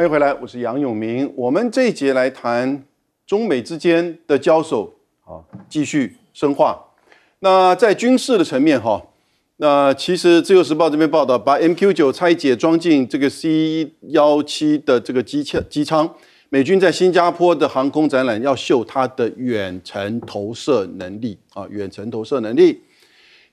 欢迎回来，我是杨永明。我们这一节来谈中美之间的交手，啊，继续深化。那在军事的层面，哈，那其实自由时报这边报道，把 MQ 九拆解装进这个 C 幺七的这个机枪机舱，美军在新加坡的航空展览要秀它的远程投射能力啊，远程投射能力。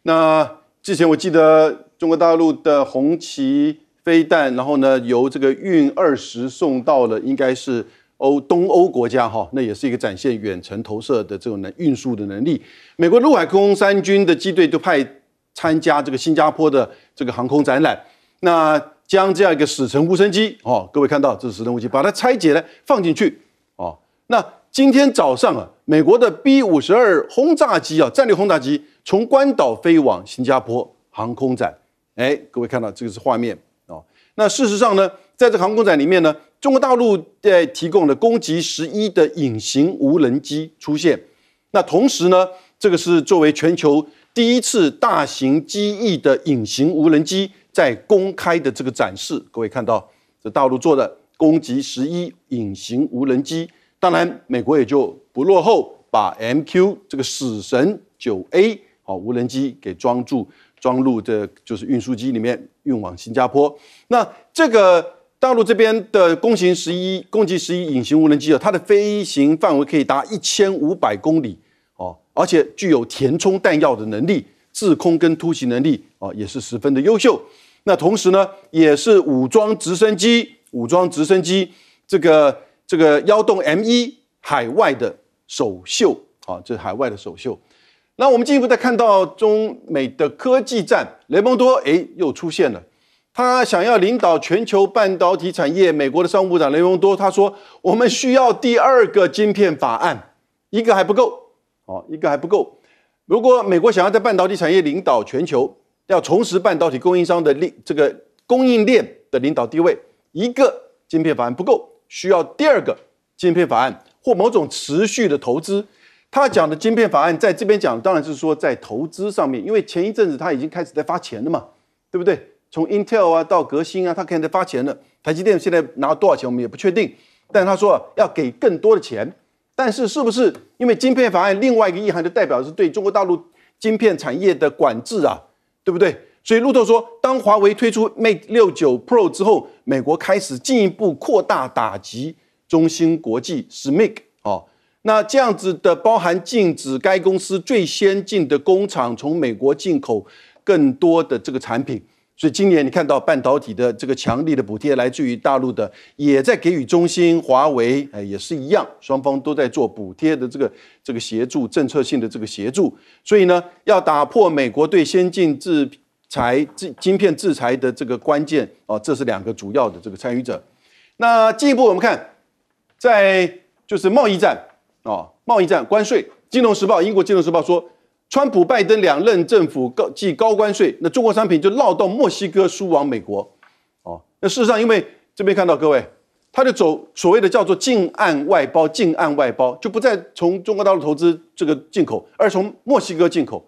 那之前我记得中国大陆的红旗。飞弹，然后呢，由这个运二十送到了，应该是欧东欧国家哈，那也是一个展现远程投射的这种能运输的能力。美国陆海空三军的机队都派参加这个新加坡的这个航空展览，那将这样一个死神无人机哦，各位看到这是死神无人机，把它拆解了放进去哦。那今天早上啊，美国的 B 五十二轰炸机啊，战略轰炸机从关岛飞往新加坡航空展，哎，各位看到这个是画面。那事实上呢，在这航空展里面呢，中国大陆在提供了攻击十一的隐形无人机出现。那同时呢，这个是作为全球第一次大型机翼的隐形无人机在公开的这个展示。各位看到，这大陆做的攻击十一隐形无人机，当然美国也就不落后，把 MQ 这个死神九 A 哦无人机给装住。装入的就是运输机里面运往新加坡。那这个大陆这边的攻型十一攻击十一隐形无人机啊，它的飞行范围可以达一千五百公里哦，而且具有填充弹药的能力，制空跟突袭能力哦也是十分的优秀。那同时呢，也是武装直升机，武装直升机这个这个幺洞 M 一海外的首秀啊，这是海外的首秀。那我们进一步再看到中美的科技战，雷蒙多哎又出现了，他想要领导全球半导体产业。美国的商务部长雷蒙多他说，我们需要第二个晶片法案，一个还不够哦，一个还不够。如果美国想要在半导体产业领导全球，要重拾半导体供应商的领这个供应链的领导地位，一个晶片法案不够，需要第二个晶片法案或某种持续的投资。他讲的晶片法案在这边讲，当然是说在投资上面，因为前一阵子他已经开始在发钱了嘛，对不对？从 Intel 啊到革新啊，他开始在发钱了。台积电现在拿多少钱，我们也不确定。但他说要给更多的钱，但是是不是因为晶片法案另外一个意涵就代表是对中国大陆晶片产业的管制啊，对不对？所以路透说，当华为推出 Mate 六九 Pro 之后，美国开始进一步扩大打击中芯国际 SMIC 哦。那这样子的包含禁止该公司最先进的工厂从美国进口更多的这个产品，所以今年你看到半导体的这个强力的补贴来自于大陆的，也在给予中兴、华为，哎，也是一样，双方都在做补贴的这个这个协助，政策性的这个协助。所以呢，要打破美国对先进制裁、制晶片制裁的这个关键哦，这是两个主要的这个参与者。那进一步我们看，在就是贸易战。哦，贸易战、关税，《金融时报》英国《金融时报》说，川普、拜登两任政府高计高关税，那中国商品就绕到墨西哥输往美国。哦，那事实上，因为这边看到各位，他就走所谓的叫做近岸外包，近岸外包就不再从中国大陆投资这个进口，而从墨西哥进口。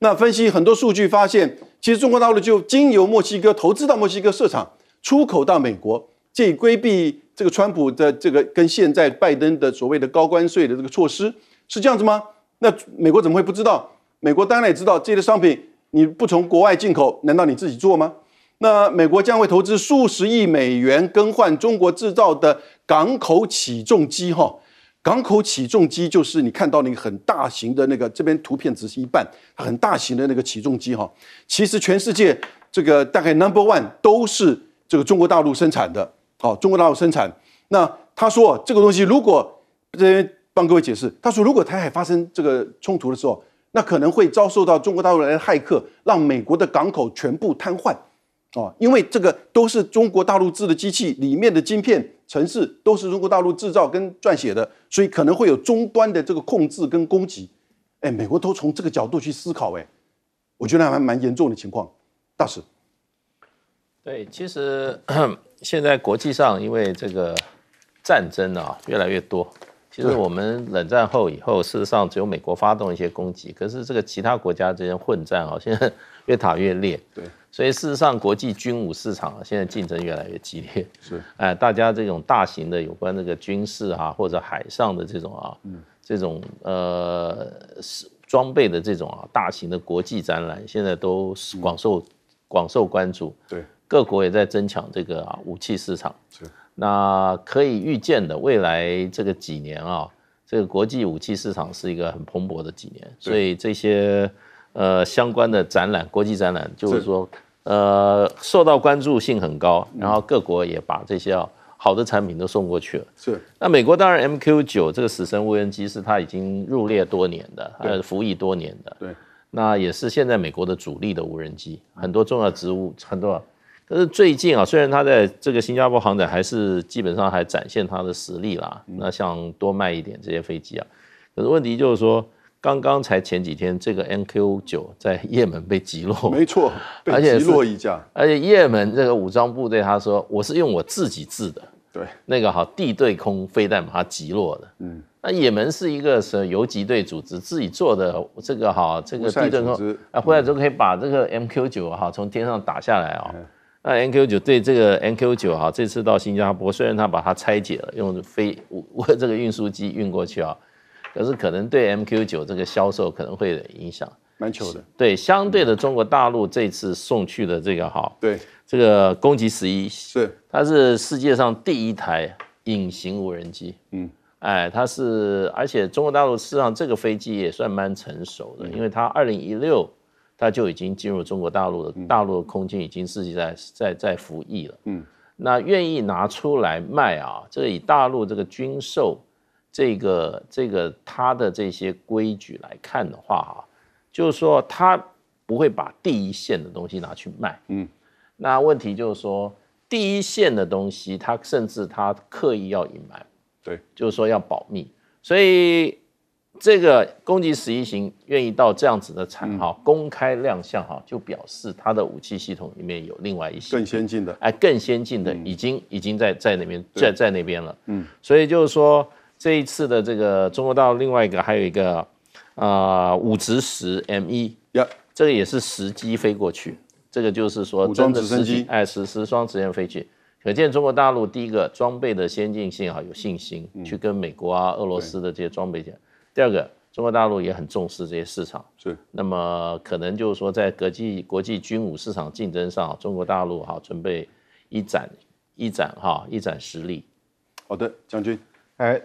那分析很多数据发现，其实中国大陆就经由墨西哥投资到墨西哥市场，出口到美国，这以规避。这个川普的这个跟现在拜登的所谓的高关税的这个措施是这样子吗？那美国怎么会不知道？美国当然也知道这些商品你不从国外进口，难道你自己做吗？那美国将会投资数十亿美元更换中国制造的港口起重机，哈，港口起重机就是你看到那个很大型的那个，这边图片只是一半，很大型的那个起重机，哈，其实全世界这个大概 number one 都是这个中国大陆生产的。好，中国大陆生产。那他说这个东西，如果这边帮各位解释，他说如果台海发生这个冲突的时候，那可能会遭受到中国大陆来的骇客，让美国的港口全部瘫痪。哦，因为这个都是中国大陆制的机器，里面的晶片、城市都是中国大陆制造跟撰写的，所以可能会有终端的这个控制跟攻击。哎，美国都从这个角度去思考，哎，我觉得还蛮严重的情况。大使，对，其实。现在国际上因为这个战争啊越来越多，其实我们冷战后以后，事实上只有美国发动一些攻击，可是这个其他国家之间混战啊，现在越打越烈。对，所以事实上国际军武市场啊，现在竞争越来越激烈。是，哎，大家这种大型的有关这个军事啊，或者海上的这种啊，这种呃是装备的这种啊大型的国际展览，现在都广受广受关注。对，各国也在争抢这个啊武器市场。是。那可以预见的，未来这个几年啊，这个国际武器市场是一个很蓬勃的几年，所以这些呃相关的展览，国际展览就是说，呃，受到关注性很高，然后各国也把这些啊好的产品都送过去了。是。那美国当然 MQ 九这个死神无人机是它已经入列多年的，呃，服役多年的。对。那也是现在美国的主力的无人机，很多重要职务很多。可是最近啊，虽然他在这个新加坡航展还是基本上还展现他的实力啦，那像多卖一点这些飞机啊，可是问题就是说，刚刚才前几天这个 NQ 九在也门被击落，没错，被击落一架，而且也门这个武装部队他说我是用我自己制的，对，那个好地对空飞弹把它击落的，嗯，那也门是一个是游击队组织自己做的这个哈这个地对空啊，回来之后可以把这个 MQ 九哈从天上打下来啊。那 NQ 九对这个 NQ 九哈，这次到新加坡，虽然他把它拆解了，用飞这个运输机运过去啊，可是可能对 MQ 九这个销售可能会有影响，蛮糗的。对，相对的中国大陆这次送去的这个哈，对，这个攻击十一是，它是世界上第一台隐形无人机，嗯，哎，它是，而且中国大陆事实上这个飞机也算蛮成熟的，因为它二零一六。它就已经进入中国大陆的大陆的空间，已经自己在在在服役了。嗯，那愿意拿出来卖啊？这个以大陆这个军售，这个这个它的这些规矩来看的话啊，就是说它不会把第一线的东西拿去卖。嗯，那问题就是说第一线的东西，它甚至它刻意要隐瞒，对，就是说要保密，所以。这个攻击十一型愿意到这样子的场哈公开亮相哈，就表示它的武器系统里面有另外一些更先进的，哎，更先进的已经已经在在那边在在那边了。嗯，所以就是说这一次的这个中国大陆另外一个还有一个啊武直十 M 一呀，这个也是实机飞过去，这个就是说真的直升机，哎，实实双直线飞去，可见中国大陆第一个装备的先进性哈有信心去跟美国啊俄罗斯的这些装备讲。第二个，中国大陆也很重视这些市场，是。那么可能就是说，在国际国际军武市场竞争上，中国大陆哈准备一展一展哈一展实力。好的，将军，哎，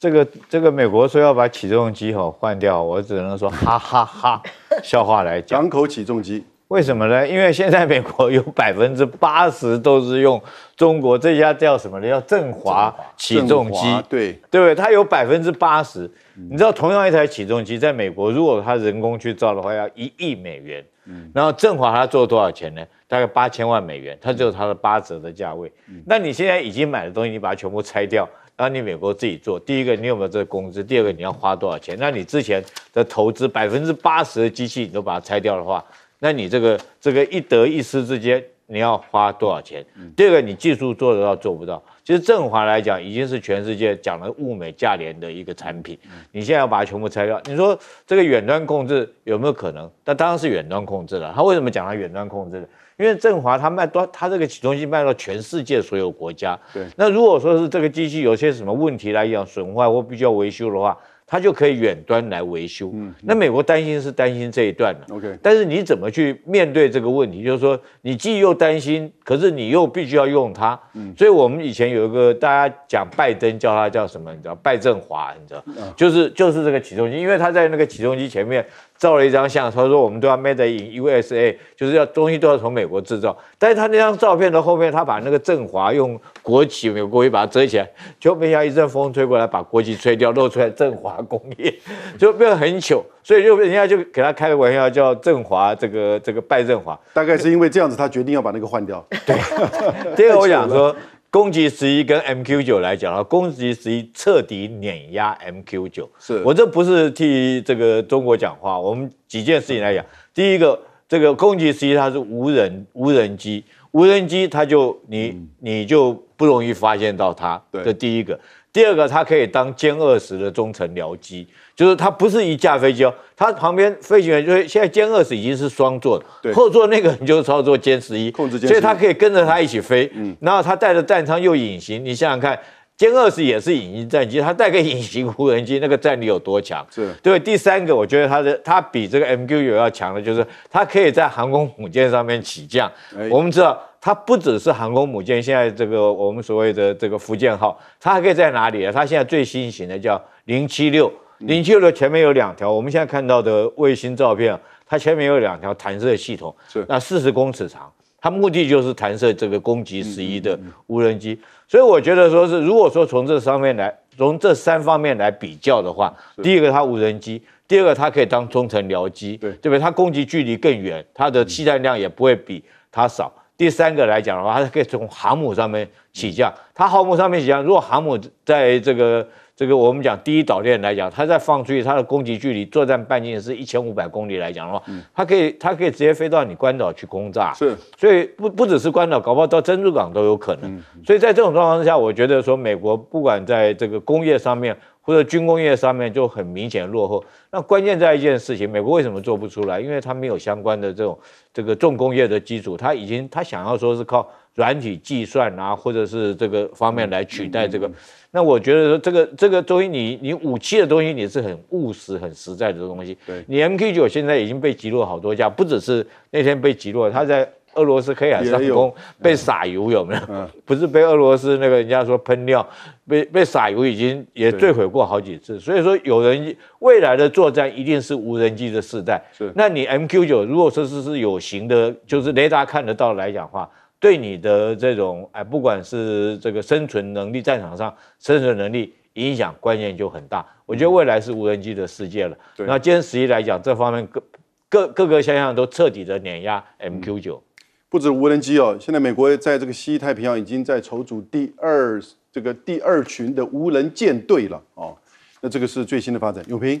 这个这个美国说要把起重机哈换掉，我只能说哈哈哈，笑话来讲。港口起重机。为什么呢？因为现在美国有 百分之八十都是用中国这家叫什么呢？叫振华起重机，对对不对？它有百分之八十。你知道，同样一台起重机在美国，如果它人工去造的话，要一亿美元。嗯，然后振华它做多少钱呢？大概八千万美元，它只有它的八折的价位。那你现在已经买的东西，你把它全部拆掉，然后你美国自己做，第一个你有没有这个工资？第二个你要花多少钱？那你之前的投资百分之八十的机器你都把它拆掉的话。那你这个这个一得一失之间，你要花多少钱？第二个，你技术做得到做不到？其实振华来讲，已经是全世界讲了物美价廉的一个产品。你现在要把它全部拆掉，你说这个远端控制有没有可能？那当然是远端控制了。他为什么讲它远端控制呢？因为振华它卖多，它这个起重机卖到全世界所有国家。对。那如果说是这个机器有些什么问题来讲损坏或必须要维修的话，它就可以远端来维修。嗯，那美国担心是担心这一段了。OK，但是你怎么去面对这个问题？就是说，你既又担心，可是你又必须要用它。嗯，所以我们以前有一个大家讲拜登叫他叫什么？你知道拜振华？你知道？就是就是这个起重机，因为他在那个起重机前面。照了一张相，他说我们都要 made in USA，就是要东西都要从美国制造。但是他那张照片的后面，他把那个振华用国旗美国国旗把它遮起来，就没想一阵风吹过来，把国旗吹掉，露出来振华工业，就变得很糗。所以就人家就给他开个玩笑，叫振华这个这个拜振华。大概是因为这样子，他决定要把那个换掉。对，第二个我想说。攻击十一跟 MQ 九来讲啊，攻击十一彻底碾压 MQ 九。是我这不是替这个中国讲话，我们几件事情来讲。第一个，这个攻击十一它是无人无人机，无人机它就你你就不容易发现到它。对，这第一个。第二个它可以当歼二十的中程僚机，就是它不是一架飞机哦，它旁边飞行员就是现在歼二十已经是双座对的，后座那个人就是操作歼十一，控制歼所以它可以跟着它一起飞，嗯，然后它带着战舱又隐形，你想想看。歼二十也是隐形战机，它带个隐形无人机，那个战力有多强？是对。第三个，我觉得它的它比这个 MQ 九要强的，就是它可以在航空母舰上面起降。哎我们知道，它不只是航空母舰，现在这个我们所谓的这个福建号，它还可以在哪里啊？它现在最新型的叫零七六，零七六的前面有两条，我们现在看到的卫星照片啊，它前面有两条弹射系统，是那四十公尺长。它目的就是弹射这个攻击十一的无人机，所以我觉得说是，如果说从这上面来，从这三方面来比较的话，第一个它无人机，第二个它可以当中程僚机，对对不对？它攻击距离更远，它的气弹量也不会比它少。第三个来讲的话，它可以从航母上面起降，它航母上面起降，如果航母在这个这个我们讲第一岛链来讲，它在放出去，它的攻击距离作战半径是一千五百公里来讲的话，它可以它可以直接飞到你关岛去轰炸，是所以不不只是关岛，搞不好到珍珠港都有可能。所以在这种状况之下，我觉得说美国不管在这个工业上面或者军工业上面就很明显落后。那关键在一件事情，美国为什么做不出来？因为它没有相关的这种这个重工业的基础，它已经它想要说是靠软体计算啊，或者是这个方面来取代这个。那我觉得说这个这个东西，你你武器的东西你是很务实、很实在的东西。对你 MQ 九现在已经被击落好多架，不只是那天被击落，它在俄罗斯黑海上空被撒油，有没有？嗯不是被俄罗斯那个人家说喷尿，被被撒油已经也对坠毁过好几次。所以说，有人未来的作战一定是无人机的时代。是那你 MQ 九如果说是是有形的，就是雷达看得到来讲话，对你的这种哎，不管是这个生存能力，战场上生存能力影响关键就很大。我觉得未来是无人机的世界了。对那今天十一来讲，这方面各各各个项项都彻底的碾压 MQ 九。不止无人机哦，现在美国在这个西太平洋已经在筹组第二这个第二群的无人舰队了哦。那这个是最新的发展。永平，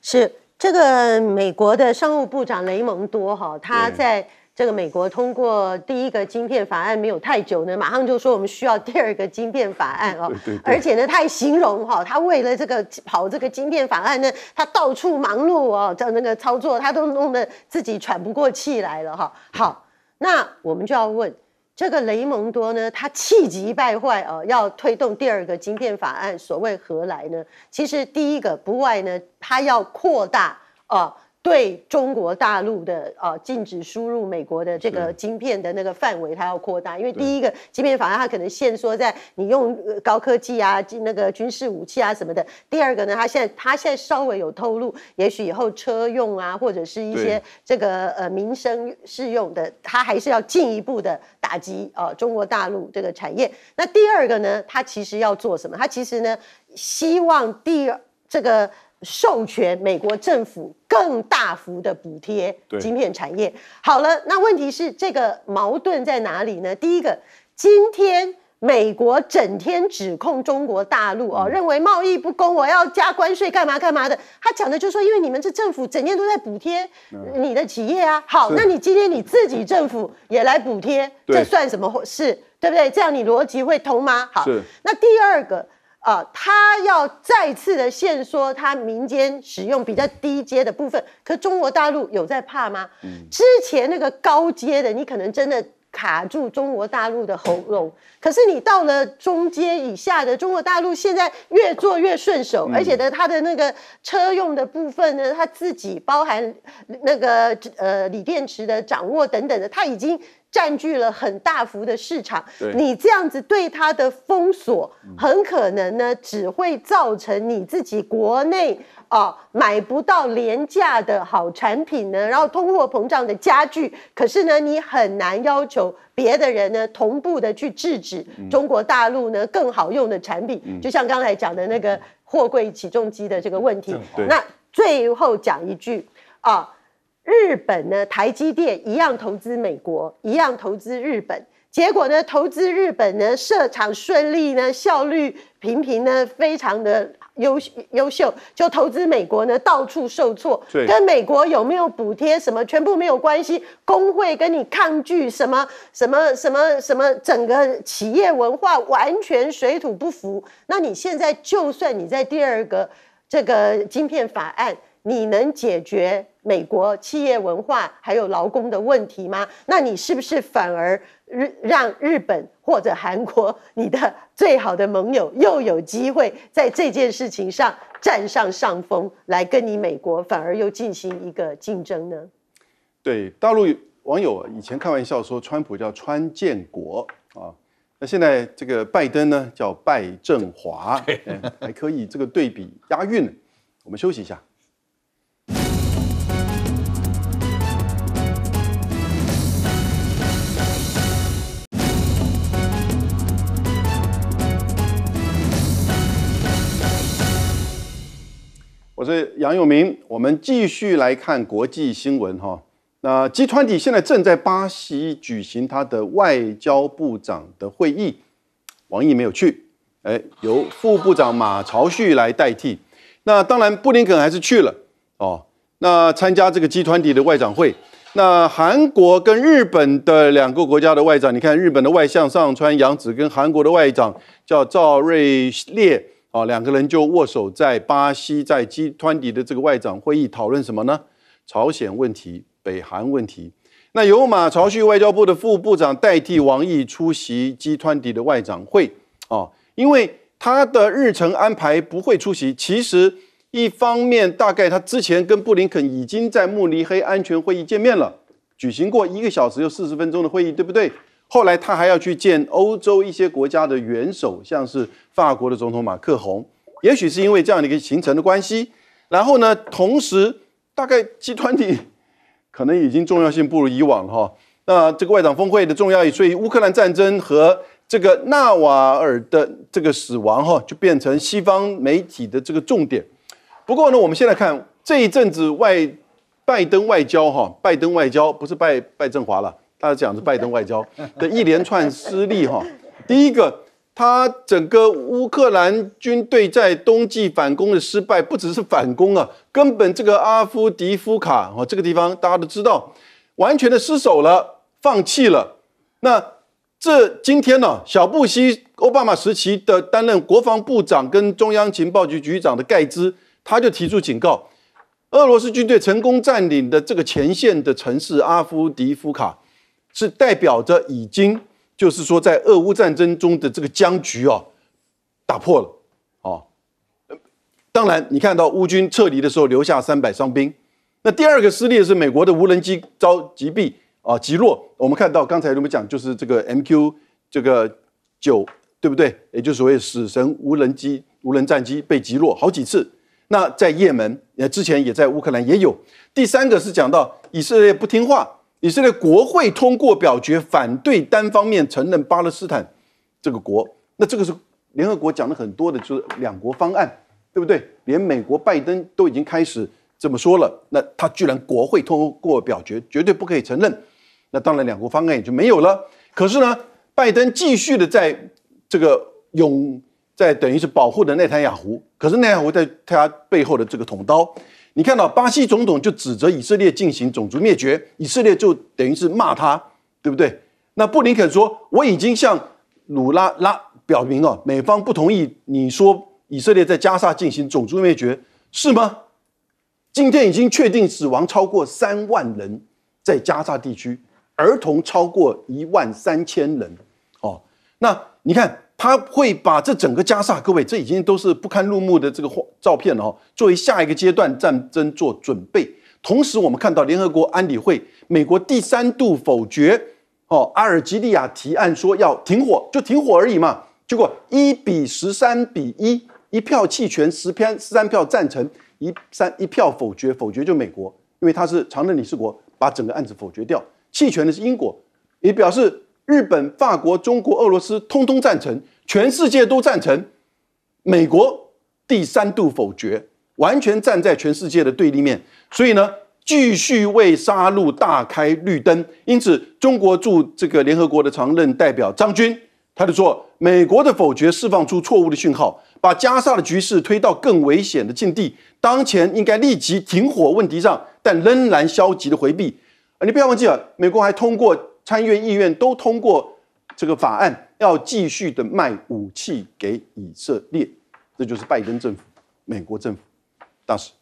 是这个美国的商务部长雷蒙多哈，他在这个美国通过第一个晶片法案没有太久呢，马上就说我们需要第二个晶片法案哦，对对对而且呢，他还形容哈，他为了这个跑这个晶片法案呢，他到处忙碌哦，叫那个操作，他都弄得自己喘不过气来了哈。好，那我们就要问。这个雷蒙多呢，他气急败坏哦，要推动第二个晶片法案，所谓何来呢？其实第一个不外呢，他要扩大哦对中国大陆的呃禁止输入美国的这个晶片的那个范围，它要扩大。因为第一个晶片法案它可能限缩在你用呃高科技啊、那个军事武器啊什么的。第二个呢，它现在它现在稍微有透露，也许以后车用啊，或者是一些对这个呃民生适用的，它还是要进一步的打击呃中国大陆这个产业。那第二个呢，它其实要做什么？它其实呢，希望第二这个授权美国政府更大幅的补贴对晶片产业。好了，那问题是这个矛盾在哪里呢？第一个，今天。美国整天指控中国大陆哦，认为贸易不公，我要加关税干嘛干嘛的。他讲的就是说，因为你们这政府整天都在补贴你的企业啊。好，那你今天你自己政府也来补贴，对这算什么事？对不对？这样你逻辑会通吗？好，那第二个。啊、他要再次的限缩他民间使用比较低阶的部分，可中国大陆有在怕吗？之前那个高阶的，你可能真的卡住中国大陆的喉咙，可是你到了中阶以下的中国大陆，现在越做越顺手，而且呢，它的那个车用的部分呢，它自己包含那个呃锂电池的掌握等等的，它已经。占据了很大幅的市场，你这样子对它的封锁，很可能呢只会造成你自己国内啊买不到廉价的好产品呢，然后通货膨胀的加剧。可是呢，你很难要求别的人呢同步的去制止中国大陆呢更好用的产品。就像刚才讲的那个货柜起重机的这个问题对。那最后讲一句啊。日本呢，台积电一样投资美国，一样投资日本。结果呢，投资日本呢，设厂顺利呢，效率平平呢，非常的优优秀，就投资美国呢到处受挫，跟美国有没有补贴什么全部没有关系，工会跟你抗拒什么什么什么什么，整个企业文化完全水土不服。那你现在就算你在第二个这个晶片法案，你能解决美国企业文化还有劳工的问题吗？那你是不是反而日让日本或者韩国你的最好的盟友又有机会在这件事情上占上上风，来跟你美国反而又进行一个竞争呢？对，大陆网友以前开玩笑说川普叫川建国啊，那现在这个拜登呢叫拜振华，嗯还可以这个对比押韵。我们休息一下。我是杨永明，我们继续来看国际新闻哈。那集团体现在正在巴西举行他的外交部长的会议，王毅没有去，哎，由副部长马朝旭来代替。那当然，布林肯还是去了哦。那参加这个集团体的外长会，那韩国跟日本的两个国家的外长，你看日本的外相上川洋子跟韩国的外长叫赵瑞烈。啊，两个人就握手在巴西，在基团体的这个外长会议讨论什么呢？朝鲜问题、北韩问题。那由马朝旭外交部的副部长代替王毅出席基团体的外长会啊，因为他的日程安排不会出席。其实一方面，大概他之前跟布林肯已经在慕尼黑安全会议见面了，举行过一个小时又四十分钟的会议，对不对？后来他还要去见欧洲一些国家的元首，像是法国的总统马克宏，也许是因为这样的一个行程的关系。然后呢，同时大概集团体可能已经重要性不如以往了哈。那这个外长峰会的重要，所以乌克兰战争和这个纳瓦尔的这个死亡哈，就变成西方媒体的这个重点。不过呢，我们现在看这一阵子外拜登外交哈，拜登外交不是拜拜振华了。他讲是拜登外交 的一连串失利哈。第一个，他整个乌克兰军队在冬季反攻的失败，不只是反攻啊，根本这个阿夫迪夫卡哦这个地方大家都知道，完全的失守了，放弃了。那这今天呢，小布希奥巴马时期的担任国防部长跟中央情报局局长的盖兹，他就提出警告，俄罗斯军队成功占领的这个前线的城市阿夫迪夫卡。是代表着已经就是说，在俄乌战争中的这个僵局啊，打破了哦。当然，你看到乌军撤离的时候留下三百伤兵。那第二个失利是美国的无人机遭击毙啊，击落。我们看到刚才我们讲，就是这个 MQ 这个九，对不对？也就所谓死神无人机、无人战机被击落好几次。那在也门，呃，之前也在乌克兰也有。第三个是讲到以色列不听话。以色列国会通过表决反对单方面承认巴勒斯坦这个国，那这个是联合国讲的很多的，就是两国方案，对不对？连美国拜登都已经开始这么说了，那他居然国会通过表决，绝对不可以承认，那当然两国方案也就没有了。可是呢，拜登继续的在这个永在等于是保护的内塔雅胡，可是内塔雅胡在他背后的这个捅刀。你看到巴西总统就指责以色列进行种族灭绝，以色列就等于是骂他，对不对？那布林肯说，我已经向鲁拉拉表明了，美方不同意你说以色列在加沙进行种族灭绝，是吗？今天已经确定死亡超过三万人，在加沙地区，儿童超过一万三千人。哦，那你看。他会把这整个加沙，各位，这已经都是不堪入目的这个画照片了哦。作为下一个阶段战争做准备，同时我们看到联合国安理会，美国第三度否决哦，阿尔及利亚提案说要停火，就停火而已嘛。结果一比十三比一，一票弃权，十篇十三票赞成，一三一票否决，否决就美国，因为他是常任理事国，把整个案子否决掉。弃权的是英国，也表示日本、法国、中国、俄罗斯通通赞成。全世界都赞成，美国第三度否决，完全站在全世界的对立面，所以呢，继续为杀戮大开绿灯。因此，中国驻这个联合国的常任代表张军，他就说，美国的否决释放出错误的讯号，把加沙的局势推到更危险的境地。当前应该立即停火问题上，但仍然消极的回避。你不要忘记了，美国还通过参院、议院都通过这个法案，要继续的卖武器给以色列。这就是拜登政府、美国政府大使。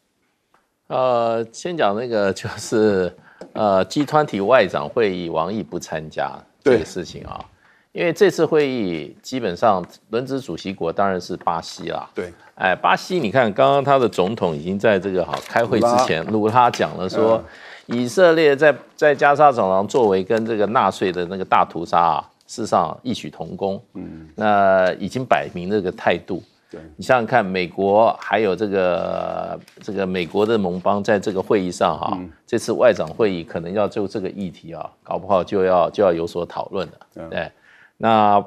呃，先讲那个就是呃，集团体外长会议，王毅不参加这个事情啊。因为这次会议基本上轮值主席国当然是巴西啦。对，哎，巴西，你看刚刚他的总统已经在这个哈开会之前，鲁拉讲了说，以色列在在加沙走廊作为跟这个纳粹的那个大屠杀啊，事实上异曲同工。嗯，那已经摆明这个态度。对，你想想看，美国还有这个这个美国的盟邦在这个会议上哈，这次外长会议可能要就这个议题啊，搞不好就要就要有所讨论了。对。那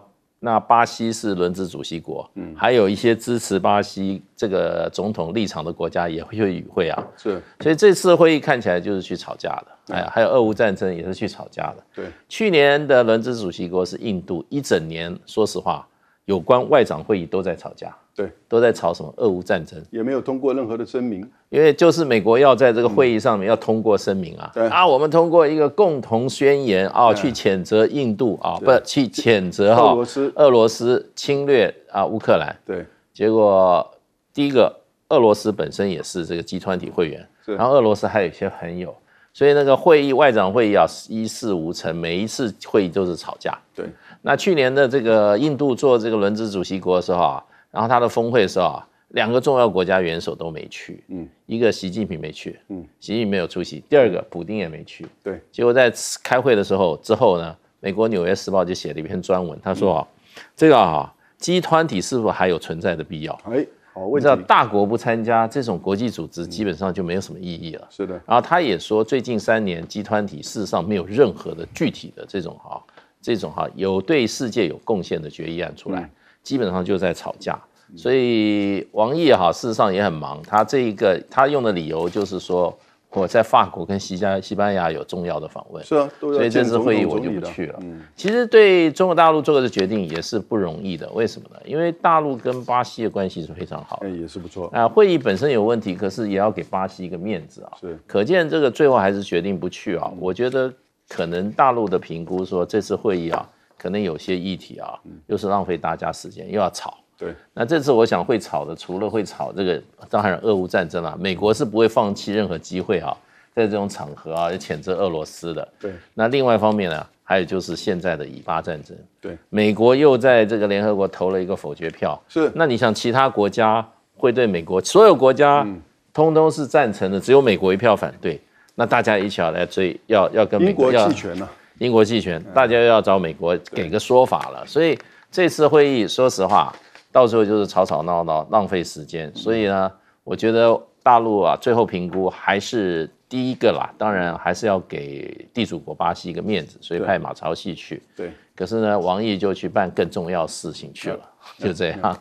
那巴西是轮值主席国，嗯，还有一些支持巴西这个总统立场的国家也会与会啊，是，所以这次会议看起来就是去吵架的，哎，还有俄乌战争也是去吵架的，对，去年的轮值主席国是印度，一整年说实话。有关外长会议都在吵架，对，都在吵什么？俄乌战争，也没有通过任何的声明，因为就是美国要在这个会议上面要通过声明啊，对。啊，我们通过一个共同宣言啊，去谴责印度啊，不去谴责哈俄罗斯。俄罗斯侵略啊乌克兰，对，结果第一个俄罗斯本身也是这个集团体会员，然后俄罗斯还有一些朋友，所以那个会议外长会议啊一事无成，每一次会议都是吵架，对。那去年的这个印度做这个轮值主席国的时候啊，然后他的峰会的时候啊，两个重要国家元首都没去，嗯，一个习近平没去，嗯，习近平没有出席，第二个普丁也没去，对，结果在开会的时候之后呢，美国纽约时报就写了一篇专文，他说啊，这个啊，集团体是否还有存在的必要？哎，好问题，知道大国不参加这种国际组织，基本上就没有什么意义了。是的，然后他也说，最近三年集团体事实上没有任何的具体的这种哈。这种哈有对世界有贡献的决议案出来，基本上就在吵架。所以王毅哈事实上也很忙，他这一个他用的理由就是说我在法国跟西加西班牙有重要的访问，是啊，所以这次会议我就不去了。其实对中国大陆做的决定也是不容易的，为什么呢？因为大陆跟巴西的关系是非常好，哎，也是不错啊。会议本身有问题，可是也要给巴西一个面子啊。是，可见这个最后还是决定不去啊。我觉得。可能大陆的评估说这次会议啊，可能有些议题啊，又是浪费大家时间，又要吵。对，那这次我想会吵的，除了会吵这个，当然俄乌战争啊，美国是不会放弃任何机会啊，在这种场合啊，谴责俄罗斯的。对，那另外一方面呢，还有就是现在的以巴战争。对，美国又在这个联合国投了一个否决票。是，那你想其他国家会对美国，所有国家通通是赞成的，只有美国一票反对。那大家一起来追，要要跟美国弃权呢？英国弃权，大家要找美国给个说法了。所以这次会议，说实话，到时候就是吵吵闹闹，浪费时间。所以呢，我觉得大陆啊，最后评估还是第一个啦。当然还是要给地主国巴西一个面子，所以派马朝旭去。对。可是呢，王毅就去办更重要事情去了，就这样。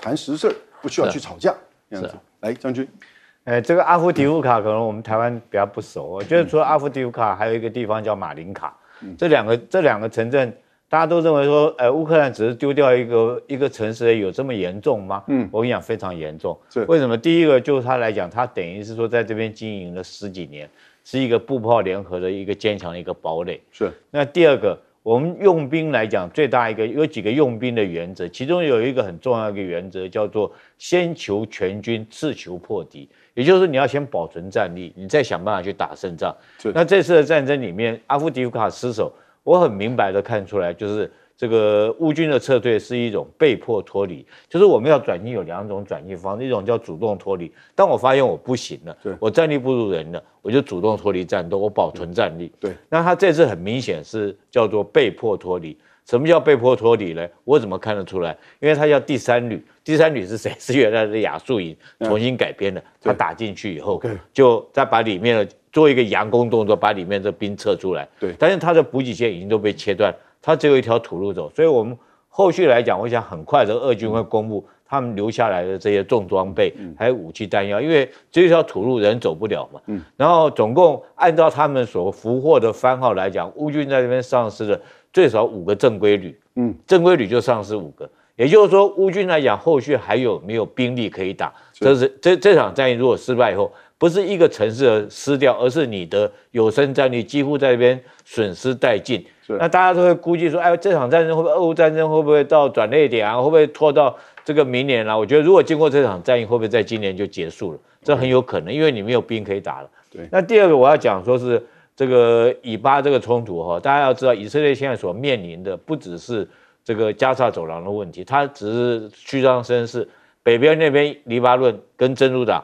谈实事，不需要去吵架。是。来，将军。呃，这个阿夫迪夫卡可能我们台湾比较不熟。我觉得除了阿夫迪夫卡，还有一个地方叫马林卡。这两个这两个城镇，大家都认为说，呃，乌克兰只是丢掉一个一个城市，有这么严重吗？嗯，我跟你讲，非常严重。是为什么？第一个就是他来讲，他等于是说在这边经营了十几年，是一个步炮联合的一个坚强的一个堡垒。是。那第二个。我们用兵来讲，最大一个有几个用兵的原则，其中有一个很重要的一个原则，叫做先求全军，次求破敌。也就是你要先保存战力，你再想办法去打胜仗。那这次的战争里面，阿夫迪夫卡失守，我很明白的看出来，就是。这个乌军的撤退是一种被迫脱离，就是我们要转移有两种转移方式，一种叫主动脱离。当我发现我不行了，我战力不如人了，我就主动脱离战斗，我保存战力。对，那他这次很明显是叫做被迫脱离。什么叫被迫脱离呢？我怎么看得出来？因为他叫第三旅，第三旅是谁？是原来的亚速营重新改编的。他打进去以后，就再把里面的做一个佯攻动作，把里面的兵撤出来。对，但是他的补给线已经都被切断。他只有一条土路走，所以我们后续来讲，我想很快的俄军会公布他们留下来的这些重装备，还有武器弹药，因为这条土路人走不了嘛。嗯，然后总共按照他们所俘获的番号来讲，乌军在这边丧失了最少五个正规旅，嗯，正规旅就丧失五个，也就是说乌军来讲，后续还有没有兵力可以打？这是这这场战役如果失败以后，不是一个城市的失掉，而是你的有生战力几乎在这边损失殆尽。那大家都会估计说，哎，这场战争会不会俄乌战争会不会到转捩点啊？会不会拖到？这个明年了，我觉得如果经过这场战役，会不会在今年就结束了？这很有可能，因为你没有兵可以打了。对。那第二个我要讲说是这个以巴这个冲突哈，大家要知道，以色列现在所面临的不只是这个加沙走廊的问题，它只是虚张声势。北边那边黎巴嫩跟真主党，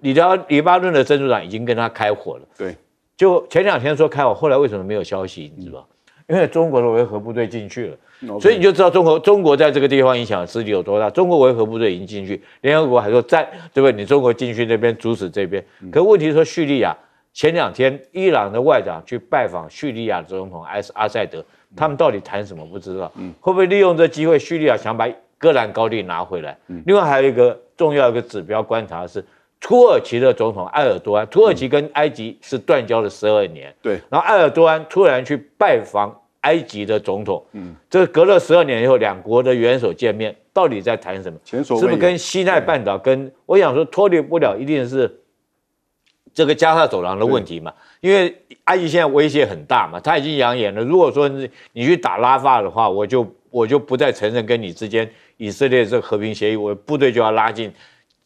你知道黎巴嫩的真主党已经跟他开火了。对。就前两天说开火，后来为什么没有消息？你知道因为中国的维和部队进去了。所以你就知道中国中国在这个地方影响势力有多大。中国维和部队已经进去，联合国还说在对不对？你中国进去那边阻止这边。可问题说叙利亚前两天伊朗的外长去拜访叙利亚总统埃斯阿塞德，他们到底谈什么不知道。会不会利用这机会，叙利亚想把戈兰高地拿回来？另外还有一个重要一个指标观察是土耳其的总统埃尔多安，土耳其跟埃及是断交了十二年。对，然后埃尔多安突然去拜访。埃及的总统，嗯，这隔了十二年以后，两国的元首见面，到底在谈什么？前所是不是跟西奈半岛？跟我想说脱离不了，一定是这个加沙走廊的问题嘛？因为埃及现在威胁很大嘛，他已经扬言了，如果说你你去打拉法的话，我就我就不再承认跟你之间以色列这个和平协议，我部队就要拉进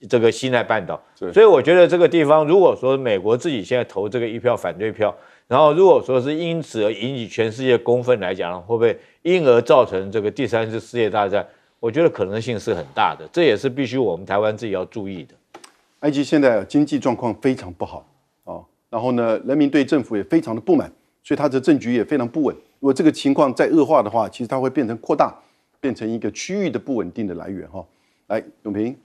这个西奈半岛。所以我觉得这个地方，如果说美国自己现在投这个一票反对票。然后，如果说是因此而引起全世界公愤来讲，会不会因而造成这个第三次世界大战？我觉得可能性是很大的，这也是必须我们台湾自己要注意的。埃及现在经济状况非常不好啊，然后呢，人民对政府也非常的不满，所以它的政局也非常不稳。如果这个情况再恶化的话，其实它会变成扩大，变成一个区域的不稳定的来源哈。来，永平。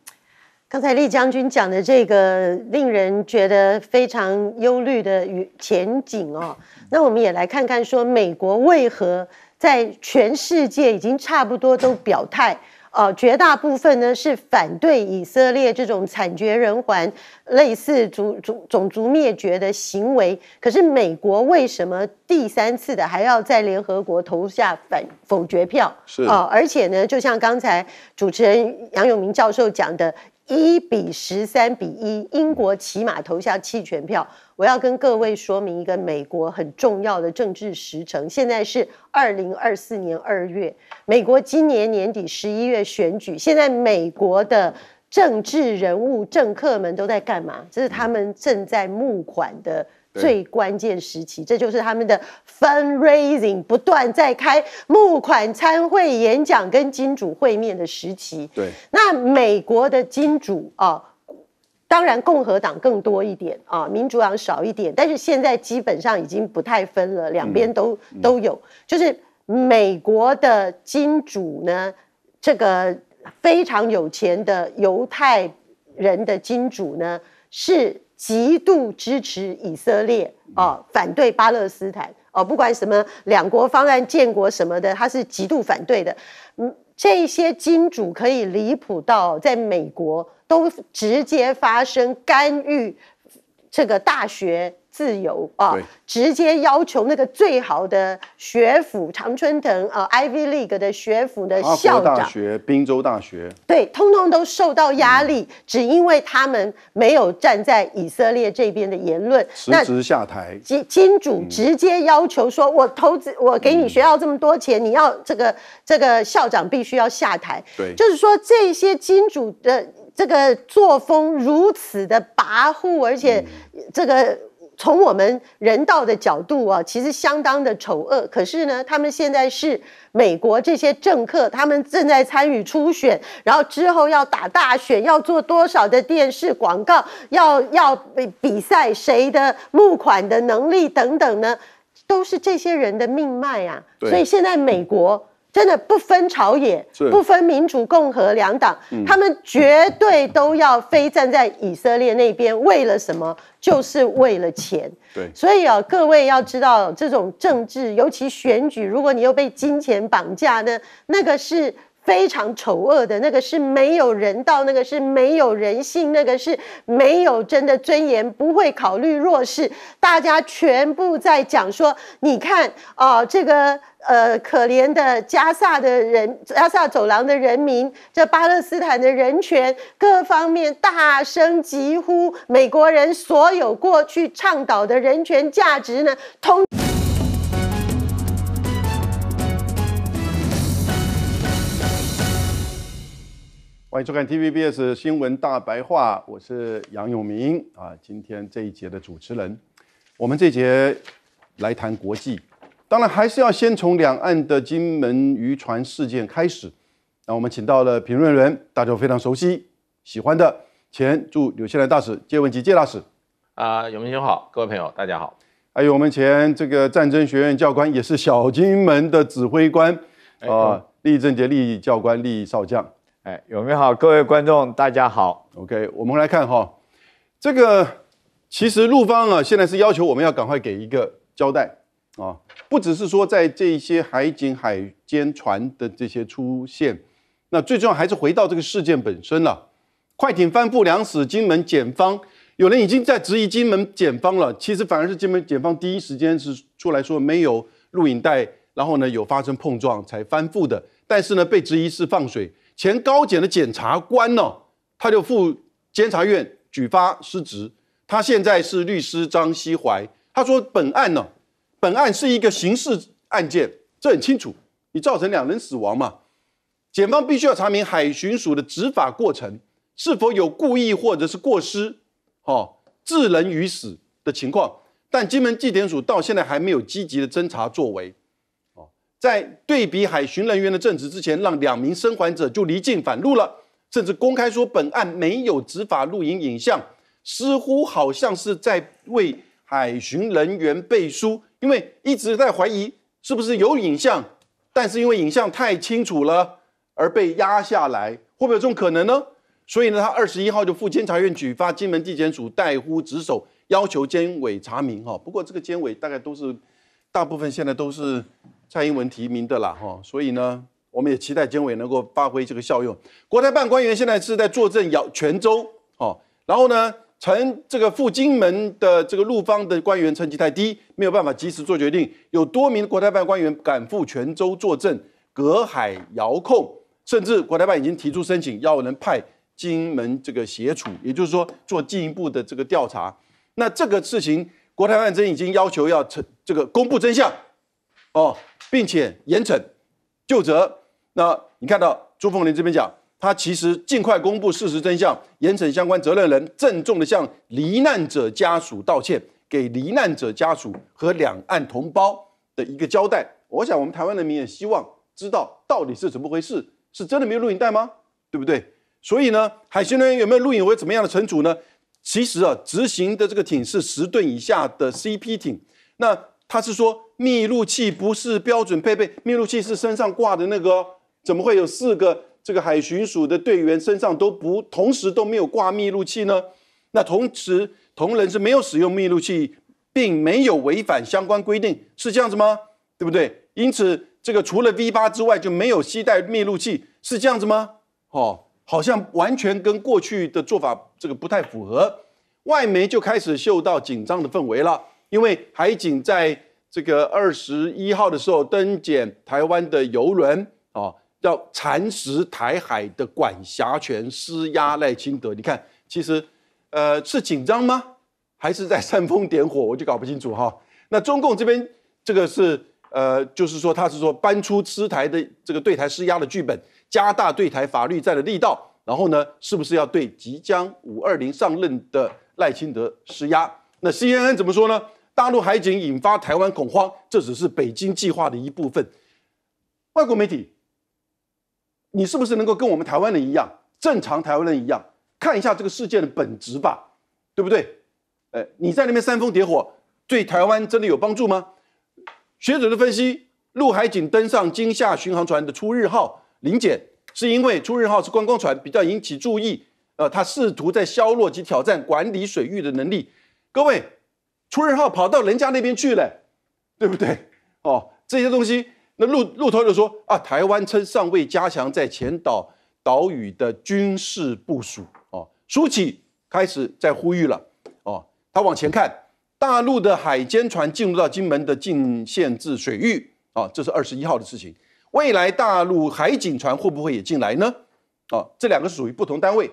刚才厉将军讲的这个令人觉得非常忧虑的前景哦，那我们也来看看说美国为何在全世界已经差不多都表态。哦，绝大部分呢是反对以色列这种惨绝人寰、类似族族种族灭绝的行为。可是美国为什么第三次的还要在联合国投下反否决票？是啊，而且呢，就像刚才主持人杨永明教授讲的。一比十三比一，英国起码投下弃权票。我要跟各位说明一个美国很重要的政治时程，现在是二零二四年二月，美国今年年底十一月选举。现在美国的政治人物、政客们都在干嘛？这是他们正在募款的。最关键时期，这就是他们的 fundraising 不断在开募款参会演讲跟金主会面的时期。对，那美国的金主啊，当然共和党更多一点啊，民主党少一点，但是现在基本上已经不太分了，两边都都有。就是美国的金主呢，这个非常有钱的犹太人的金主呢是。极度支持以色列啊，反对巴勒斯坦哦，不管什么两国方案、建国什么的，他是极度反对的。嗯，这些金主可以离谱到在美国都直接发生干预这个大学。自由啊，直接要求那个最好的学府常春藤啊，Ivy League 的学府的校长，大学、宾州大学，对，通通都受到压力，只因为他们没有站在以色列这边的言论，辞职下台。金金主直接要求说，我投资，我给你学校这么多钱，你要这个这个校长必须要下台。对，就是说这些金主的这个作风如此的跋扈，而且这个。从我们人道的角度啊，其实相当的丑恶。可是呢，他们现在是美国这些政客，他们正在参与初选，然后之后要打大选，要做多少的电视广告，要要比比赛谁的募款的能力等等呢，都是这些人的命脉啊。所以现在美国。真的不分朝野，不分民主共和两党，他们绝对都要非站在以色列那边。为了什么？就是为了钱。对，所以啊，各位要知道，这种政治，尤其选举，如果你又被金钱绑架呢，那个是非常丑恶的，那个是没有人道，那个是没有人性，那个是没有真的尊严，不会考虑弱势。大家全部在讲说，你看啊，这个呃可怜的加萨的人，加萨走廊的人民，这巴勒斯坦的人权各方面大声疾呼，美国人所有过去倡导的人权价值呢，通。欢迎收看 TVBS 新闻大白话，我是杨永明啊。今天这一节的主持人，我们这节来谈国际，当然还是要先从两岸的金门渔船事件开始。那我们请到了评论人，大家都非常熟悉、喜欢的前驻纽西兰大使谢文吉谢大使啊，永明兄好，各位朋友大家好。还有我们前这个战争学院教官，也是小金门的指挥官啊，厉正杰厉教官厉少将。哎，有没有好？各位观众，大家好。OK，我们来看哈，这个其实陆方啊，现在是要求我们要赶快给一个交代啊，不只是说在这些海警、海监船的这些出现，那最重要还是回到这个事件本身了。快艇翻覆两死，金门检方有人已经在质疑金门检方了，其实反而是金门检方第一时间是出来说没有录影带，然后呢有发生碰撞才翻覆的，但是呢被质疑是放水。前高检的检察官呢，他就赴监察院举发失职。他现在是律师张西怀，他说本案呢，本案是一个刑事案件，这很清楚。你造成两人死亡嘛，检方必须要查明海巡署的执法过程是否有故意或者是过失，哦，致人于死的情况。但金门纪检署到现在还没有积极的侦查作为。哦在对比海巡人员的证词之前，让两名生还者就离境返路了，甚至公开说本案没有执法录影影像，似乎好像是在为海巡人员背书，因为一直在怀疑是不是有影像，但是因为影像太清楚了而被压下来，会不会有这种可能呢？所以呢，他二十一号就赴监察院举发金门地检署代呼职守，要求监委查明。哈，不过这个监委大概都是大部分现在都是。蔡英文提名的啦，哈，所以呢，我们也期待监委能够发挥这个效用。国台办官员现在是在坐镇姚泉州，哦，然后呢，陈这个赴金门的这个陆方的官员成绩太低，没有办法及时做决定。有多名国台办官员赶赴泉州坐镇，隔海遥控，甚至国台办已经提出申请，要能派金门这个协处，也就是说做进一步的这个调查。那这个事情，国台办真已经要求要成这个公布真相，哦。并且严惩就责。那你看到朱凤莲这边讲，他其实尽快公布事实真相，严惩相关责任人，郑重的向罹难者家属道歉，给罹难者家属和两岸同胞的一个交代。我想，我们台湾人民也希望知道到底是怎么回事，是真的没有录影带吗？对不对？所以呢，海巡人员有没有录影，会怎么样的惩处呢？其实啊，执行的这个艇是十吨以下的 CP 艇，那。他是说密录器不是标准配备，密录器是身上挂的那个，怎么会有四个这个海巡署的队员身上都不同时都没有挂密录器呢？那同时同仁是没有使用密录器，并没有违反相关规定，是这样子吗？对不对？因此这个除了 V 八之外就没有携带密录器，是这样子吗？哦，好像完全跟过去的做法这个不太符合，外媒就开始嗅到紧张的氛围了。因为海警在这个二十一号的时候登检台湾的游轮，哦，要蚕食台海的管辖权，施压赖清德。你看，其实，呃，是紧张吗？还是在煽风点火？我就搞不清楚哈。那中共这边这个是，呃，就是说他是说搬出吃台的这个对台施压的剧本，加大对台法律战的力道，然后呢，是不是要对即将五二零上任的赖清德施压？那 CNN 怎么说呢？大陆海警引发台湾恐慌，这只是北京计划的一部分。外国媒体，你是不是能够跟我们台湾人一样，正常台湾人一样，看一下这个事件的本质吧？对不对？呃，你在那边煽风点火，对台湾真的有帮助吗？学者的分析，陆海警登上金夏巡航船的出日号临检，是因为出日号是观光船，比较引起注意。呃，他试图在削弱及挑战管理水域的能力。各位。出日号跑到人家那边去了，对不对？哦，这些东西路路透就说啊，台湾称尚未加强在前岛岛屿的军事部署哦。舒淇开始在呼吁了哦，他往前看，大陆的海监船进入到金门的禁限制水域啊，这是二十一号的事情。未来大陆海警船会不会也进来呢？啊，这两个是属于不同单位，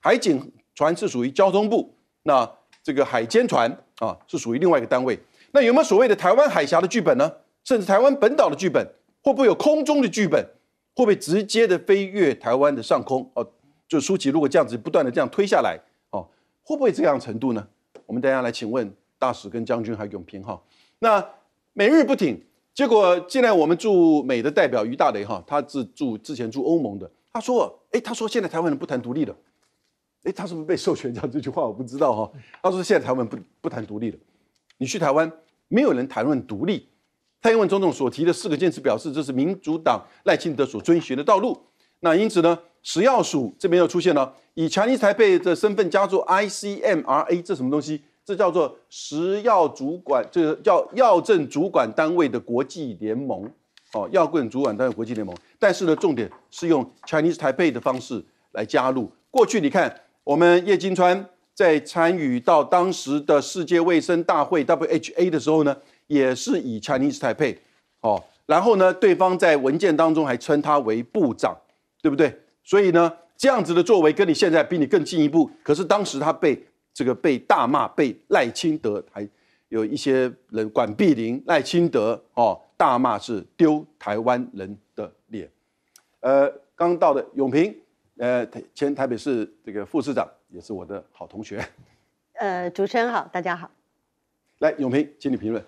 海警船是属于交通部，那这个海监船啊是属于另外一个单位。那有没有所谓的台湾海峡的剧本呢？甚至台湾本岛的剧本，会不会有空中的剧本？会不会直接的飞越台湾的上空？哦，就舒淇如果这样子不断的这样推下来，哦，会不会这样程度呢？我们等下来请问大使跟将军还有永平哈。那美日不挺，结果进来我们驻美的代表于大雷哈，他是驻之前驻欧盟的，他说，哎，他说现在台湾人不谈独立了，哎，他是不是被授权讲这句话？我不知道哈。他说现在台湾不不谈独立了，你去台湾没有人谈论独立。蔡英文总统所提的四个坚持表示，这是民主党赖清德所遵循的道路。那因此呢，食药署这边又出现了以强尼台配的身份加入 ICMRA，这什么东西？这叫做食药主管，这个叫药政主管单位的国际联盟。哦，药政主管单位国际联盟。但是呢，重点是用 Chinese 台配的方式来加入。过去你看，我们叶金川在参与到当时的世界卫生大会 （WHA） 的时候呢？也是以 Chinese Taipei，哦，然后呢，对方在文件当中还称他为部长，对不对？所以呢，这样子的作为跟你现在比你更进一步。可是当时他被这个被大骂，被赖清德还有一些人管碧玲、赖清德哦大骂是丢台湾人的脸。呃，刚到的永平，呃，前台北市这个副市长也是我的好同学。呃，主持人好，大家好。来，永平，请你评论。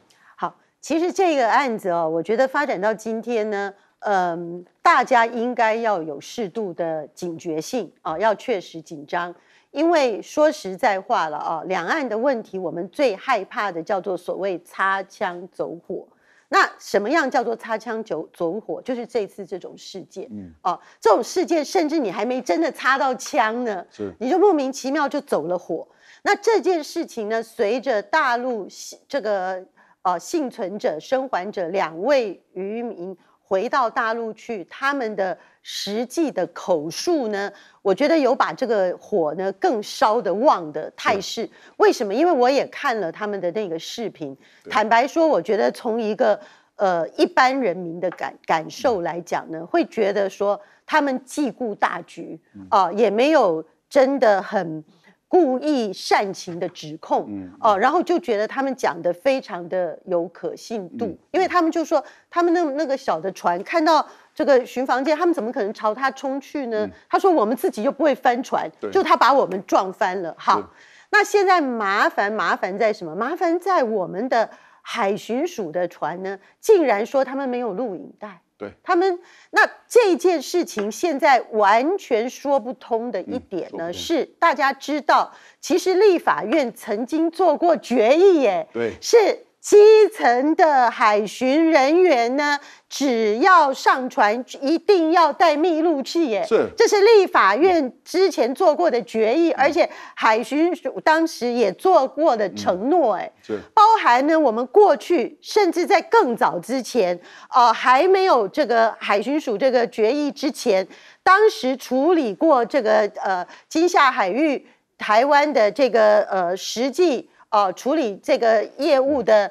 其实这个案子哦，我觉得发展到今天呢，嗯，大家应该要有适度的警觉性啊，要确实紧张，因为说实在话了啊，两岸的问题，我们最害怕的叫做所谓擦枪走火。那什么样叫做擦枪走走火？就是这次这种事件，嗯，哦，这种事件甚至你还没真的擦到枪呢，是你就莫名其妙就走了火。那这件事情呢，随着大陆这个。呃，幸存者、生还者两位渔民回到大陆去，他们的实际的口述呢，我觉得有把这个火呢更烧得旺的态势。为什么？因为我也看了他们的那个视频。坦白说，我觉得从一个呃一般人民的感感受来讲呢，会觉得说他们既顾大局啊，也没有真的很。故意煽情的指控，哦，然后就觉得他们讲的非常的有可信度，因为他们就说他们那那个小的船看到这个巡防舰，他们怎么可能朝他冲去呢？他说我们自己又不会翻船，就他把我们撞翻了。好，那现在麻烦麻烦在什么？麻烦在我们的海巡署的船呢，竟然说他们没有录影带。对他们，那这件事情现在完全说不通的一点呢，是大家知道，其实立法院曾经做过决议，耶，对，是。基层的海巡人员呢，只要上船，一定要带密录器耶。是，这是立法院之前做过的决议，而且海巡署当时也做过的承诺，哎，是，包含呢，我们过去甚至在更早之前，呃，还没有这个海巡署这个决议之前，当时处理过这个呃金夏海域台湾的这个呃实际。哦，处理这个业务的，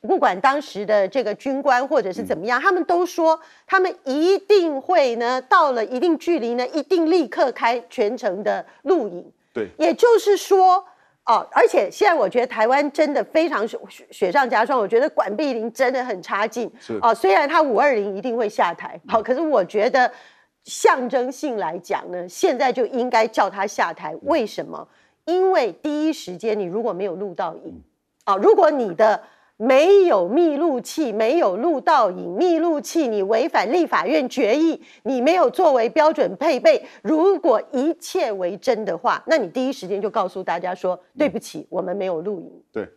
不管当时的这个军官或者是怎么样，他们都说他们一定会呢，到了一定距离呢，一定立刻开全程的录影。对，也就是说，哦，而且现在我觉得台湾真的非常雪雪上加霜，我觉得管碧林真的很差劲。是哦，虽然他五二零一定会下台，好，可是我觉得象征性来讲呢，现在就应该叫他下台。为什么？因为第一时间你如果没有录到影，啊，如果你的没有密录器，没有录到影，密录器你违反立法院决议，你没有作为标准配备，如果一切为真的话，那你第一时间就告诉大家说，对不起，我们没有录影。对。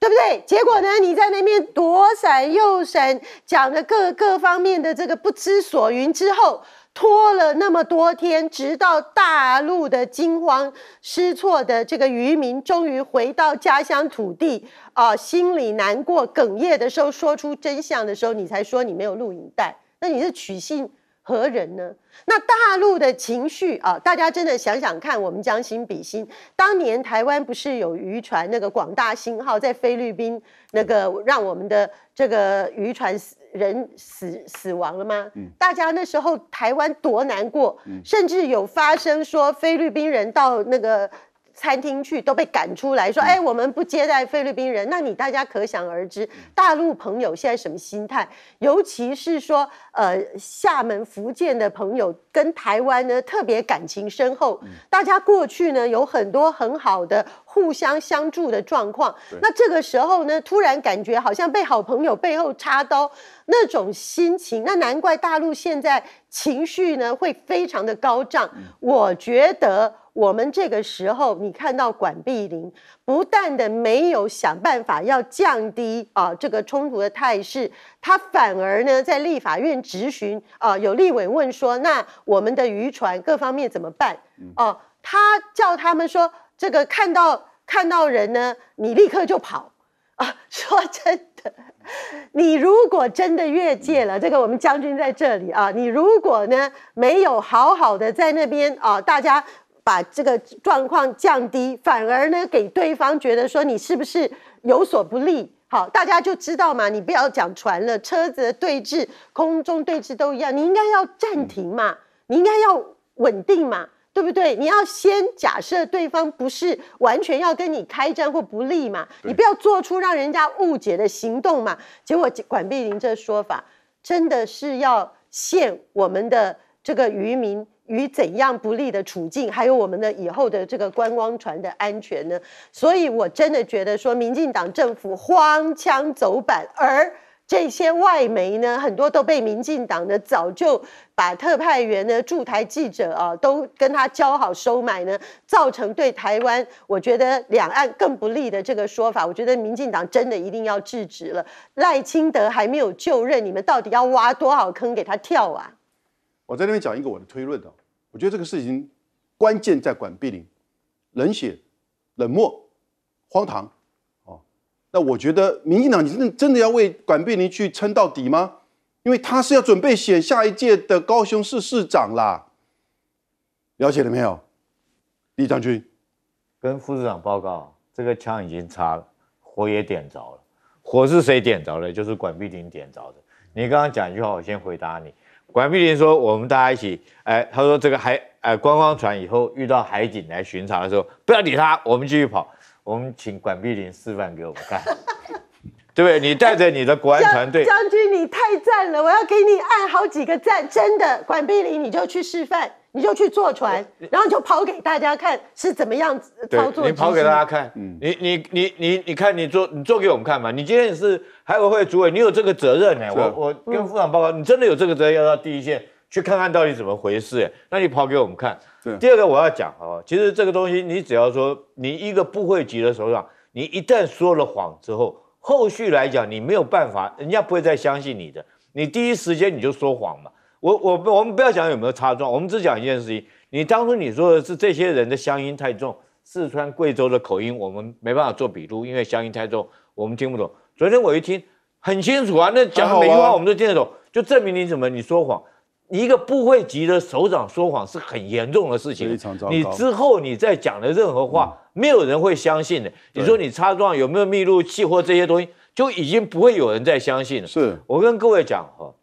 对不对？结果呢，你在那边躲闪右闪，讲的各各方面的这个不知所云之后。拖了那么多天，直到大陆的惊慌失措的这个渔民终于回到家乡土地啊，心里难过哽咽的时候，说出真相的时候，你才说你没有录影带，那你是取信何人呢？那大陆的情绪啊，大家真的想想看，我们将心比心，当年台湾不是有渔船那个广大星号在菲律宾那个让我们的这个渔船。人死死亡了吗？大家那时候台湾多难过，甚至有发生说菲律宾人到那个。餐厅去都被赶出来，说：“哎，我们不接待菲律宾人。”那你大家可想而知，大陆朋友现在什么心态？尤其是说，呃，厦门、福建的朋友跟台湾呢特别感情深厚，大家过去呢有很多很好的互相相助的状况。那这个时候呢，突然感觉好像被好朋友背后插刀，那种心情，那难怪大陆现在情绪呢会非常的高涨。我觉得。我们这个时候，你看到管碧玲不但的没有想办法要降低啊这个冲突的态势，他反而呢在立法院质询啊，有立委问说，那我们的渔船各方面怎么办？哦，他叫他们说，这个看到看到人呢，你立刻就跑啊！说真的，你如果真的越界了，这个我们将军在这里啊，你如果呢没有好好的在那边啊，大家。把这个状况降低，反而呢给对方觉得说你是不是有所不利？好，大家就知道嘛，你不要讲船了，车子的对峙、空中对峙都一样，你应该要暂停嘛，你应该要稳定嘛，对不对？你要先假设对方不是完全要跟你开战或不利嘛，你不要做出让人家误解的行动嘛。结果管碧玲这说法真的是要陷我们的这个渔民。与怎样不利的处境，还有我们的以后的这个观光船的安全呢？所以我真的觉得说，民进党政府荒腔走板，而这些外媒呢，很多都被民进党呢早就把特派员呢驻台记者啊都跟他交好收买呢，造成对台湾我觉得两岸更不利的这个说法，我觉得民进党真的一定要制止了。赖清德还没有就任，你们到底要挖多少坑给他跳啊？我在那边讲一个我的推论的，我觉得这个事情关键在管碧玲，冷血、冷漠、荒唐，哦，那我觉得民进党你真的真的要为管碧玲去撑到底吗？因为他是要准备选下一届的高雄市市长啦，了解了没有，李将军？跟副市长报告，这个枪已经插了，火也点着了，火是谁点着的？就是管碧玲点着的。你刚刚讲一句话，我先回答你。管碧玲说：“我们大家一起，哎，他说这个海，哎，观光船以后遇到海警来巡查的时候，不要理他，我们继续跑。我们请管碧玲示范给我们看，对不对？你带着你的国安团队，将军你太赞了，我要给你按好几个赞，真的。管碧玲你就去示范。”你就去坐船，然后就跑给大家看是怎么样子操作。你跑给大家看，你你你你你看你做你做给我们看嘛。你今天是海委会主委，你有这个责任呢。我我跟副长报告，你真的有这个责任要到第一线去看看到底怎么回事。哎，那你跑给我们看。第二个我要讲哦，其实这个东西你只要说你一个部会级的首长，你一旦说了谎之后，后续来讲你没有办法，人家不会再相信你的。你第一时间你就说谎嘛。我我我们不要讲有没有差状，我们只讲一件事情。你当初你说的是这些人的乡音太重，四川、贵州的口音，我们没办法做笔录，因为乡音太重，我们听不懂。昨天我一听很清楚啊，那讲每句话我们都听得懂，就证明你什么？你说谎，一个部会级的首长说谎是很严重的事情。你之后你再讲的任何话，没有人会相信的。你说你插状有没有密录器或这些东西，就已经不会有人再相信了。是我跟各位讲哈。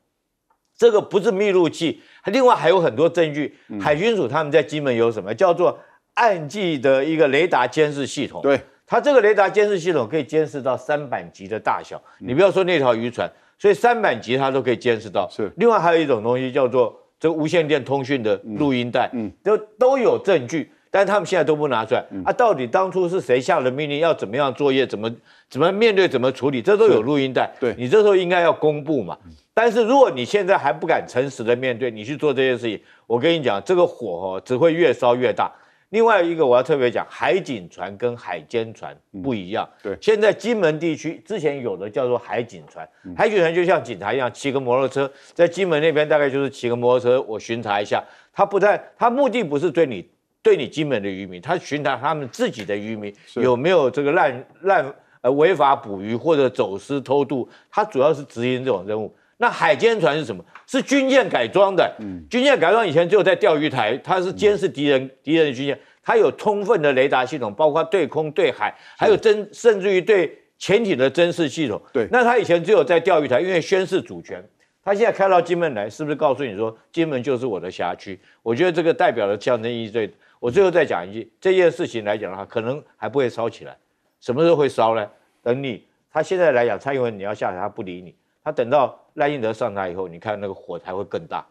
这个不是密录器，另外还有很多证据。海军署他们在金门有什么叫做暗记的一个雷达监视系统？对，它这个雷达监视系统可以监视到三板级的大小。你不要说那条渔船，所以三板级它都可以监视到。是。另外还有一种东西叫做这无线电通讯的录音带，嗯，都都有证据，但是他们现在都不拿出来。啊，到底当初是谁下的命令，要怎么样作业，怎么怎么面对，怎么处理，这都有录音带。对，你这时候应该要公布嘛。但是如果你现在还不敢诚实的面对，你去做这件事情，我跟你讲，这个火哦只会越烧越大。另外一个我要特别讲，海警船跟海监船不一样。对现在金门地区之前有的叫做海警船，海警船就像警察一样，骑个摩托车，在金门那边大概就是骑个摩托车，我巡查一下。他不但他目的不是对你对你金门的渔民，他巡查他们自己的渔民有没有这个滥滥呃违法捕鱼或者走私偷渡，他主要是执行这种任务。那海监船是什么？是军舰改装的。嗯军舰改装以前只有在钓鱼台，它是监视敌人敌人的军舰，它有充分的雷达系统，包括对空对海，还有侦甚至于对潜艇的侦视系统。对那它以前只有在钓鱼台，因为宣示主权。他现在开到金门来，是不是告诉你说金门就是我的辖区？我觉得这个代表了象征意义最。我最后再讲一句，这件事情来讲的话，可能还不会烧起来，什么时候会烧呢？等你他现在来讲，蔡英文你要下台，他不理你。他等到赖英德上台以后，你看那个火才会更大。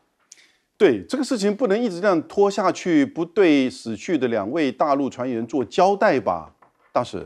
对这个事情不能一直这样拖下去，不对死去的两位大陆船员做交代吧，大使？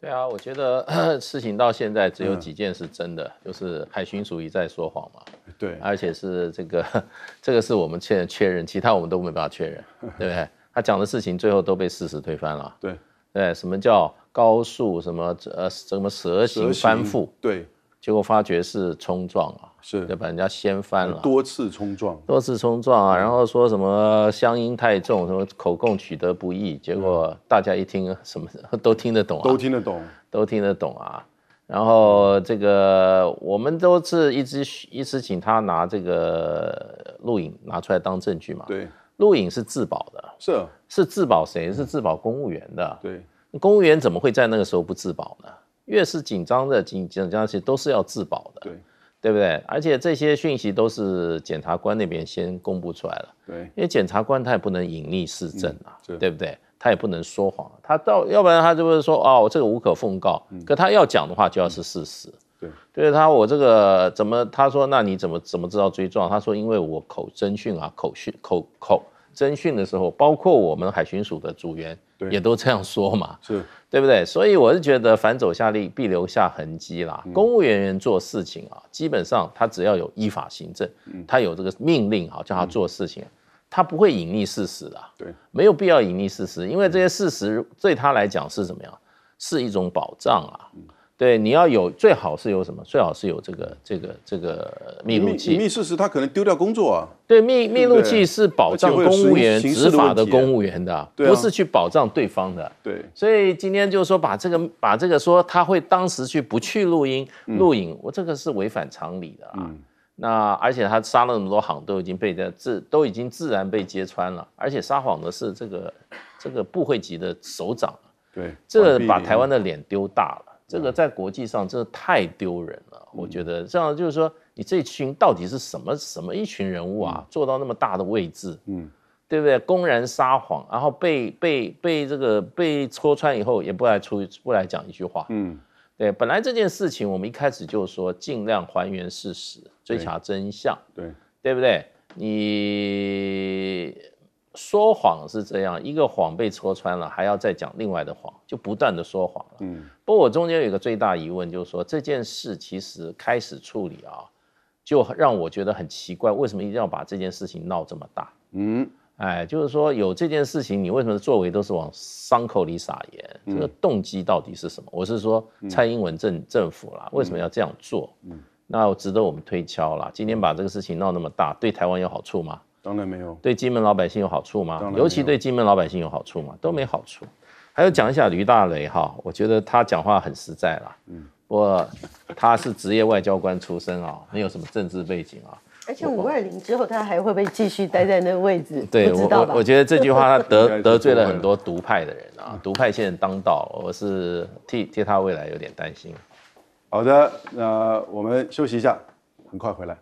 对啊，我觉得 事情到现在只有几件是真的，就是海巡署一再说谎嘛，对，而且是这个 这个是我们确确认，其他我们都没办法确认，对不对？他讲的事情最后都被事实推翻了。对，对，什么叫高速什么呃什么蛇形翻覆？对，结果发觉是冲撞啊，是。就把人家掀翻了，多次冲撞，多次冲撞啊，然后说什么乡音太重，什么口供取得不易，结果大家一听什么都听得懂啊，都听得懂，都听得懂啊。然后这个我们都是一直一直请他拿这个录影拿出来当证据嘛。对，录影是自保的，是，是自保谁？是自保公务员的。对，公务员怎么会在那个时候不自保呢？越是紧张的紧紧张期都是要自保的，对，对不对？而且这些讯息都是检察官那边先公布出来了，对，因为检察官他也不能隐匿事证啊，是对不对？他也不能说谎，他到要不然他就会说哦，这个无可奉告。可他要讲的话就要是事实。对，对他我这个怎么？他说那你怎么怎么知道追撞？他说因为我口侦讯啊，口讯口口侦讯的时候，包括我们海巡署的组员对也都这样说嘛，是，对不对？所以我是觉得反走下力必留下痕迹啦。嗯公务人员做事情啊，基本上他只要有依法行政，嗯他有这个命令啊，叫他做事情，他不会隐匿事实的。对，没有必要隐匿事实，因为这些事实对他来讲是怎么样？是一种保障啊。对，你要有最好是有什么？最好是有这个这个这个密录隐器。密事实，他可能丢掉工作啊，对，密密录器是保障公务员执法的公务员的，不是去保障对方的。对，所以今天就是说把这个把这个说他会当时去不去录音嗯录影，我这个是违反常理的啊。那而且他撒了那么多谎，都已经被这自都已经自然被揭穿了，而且撒谎的是这个这个部会级的首长，对，这个把台湾的脸丢大了，这个在国际上真的太丢人了。我觉得这样就是说，你这群到底是什么什么一群人物啊，做到那么大的位置，嗯，对不对？公然撒谎，然后被被被这个被戳穿以后，也不来出不来讲一句话，嗯，对。本来这件事情我们一开始就说尽量还原事实，追查真相，对，对不对？你说谎是这样，一个谎被戳穿了，还要再讲另外的谎，就不断的说谎了。嗯，不过我中间有一个最大疑问，就是说这件事其实开始处理啊，就让我觉得很奇怪，为什么一定要把这件事情闹这么大？嗯，哎，就是说有这件事情，你为什么作为都是往伤口里撒盐？这个动机到底是什么？我是说蔡英文政政府啦，为什么要这样做？嗯那值得我们推敲啦。今天把这个事情闹那么大，对台湾有好处吗？当然没有，对金门老百姓有好处吗尤其对金门老百姓有好处吗？都没好处。还有讲一下吕大雷哈，我觉得他讲话很实在啦。嗯，不过他是职业外交官出身啊，没有什么政治背景啊。而且五二零之后，他还会不会继续待在那个位置？对我我我觉得这句话他得 得罪了很多独派的人啊，独派现在当道，我是替替他未来有点担心。好的，那我们休息一下，很快回来。